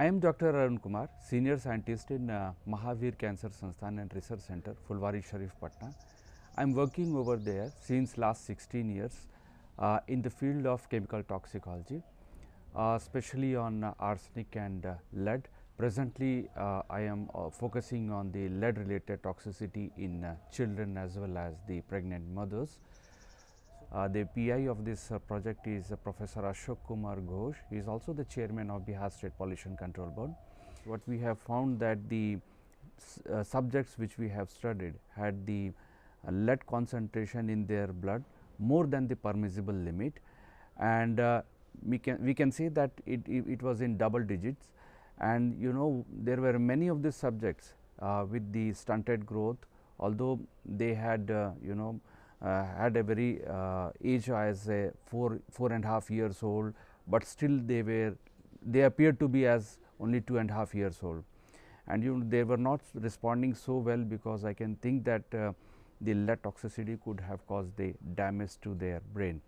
I am Dr. Arun Kumar, Senior Scientist in uh, Mahavir Cancer Sansthan and Research Center, Fulwari Sharif Patna. I am working over there since last 16 years uh, in the field of chemical toxicology, uh, especially on arsenic and uh, lead. Presently, uh, I am uh, focusing on the lead related toxicity in children as well as the pregnant mothers. Uh, the PI of this uh, project is uh, Professor Ashok Kumar Ghosh. He is also the chairman of Bihar State Pollution Control Board. What we have found that the uh, subjects which we have studied had the uh, lead concentration in their blood more than the permissible limit and we can we can say that it, it, it was in double digits and you know there were many of these subjects with the stunted growth although they had you know uh, had a very uh, age as a four four and a half years old but still they were they appeared to be as only two and a half years old and you know, they were not responding so well because I can think that uh, the lead toxicity could have caused the damage to their brain.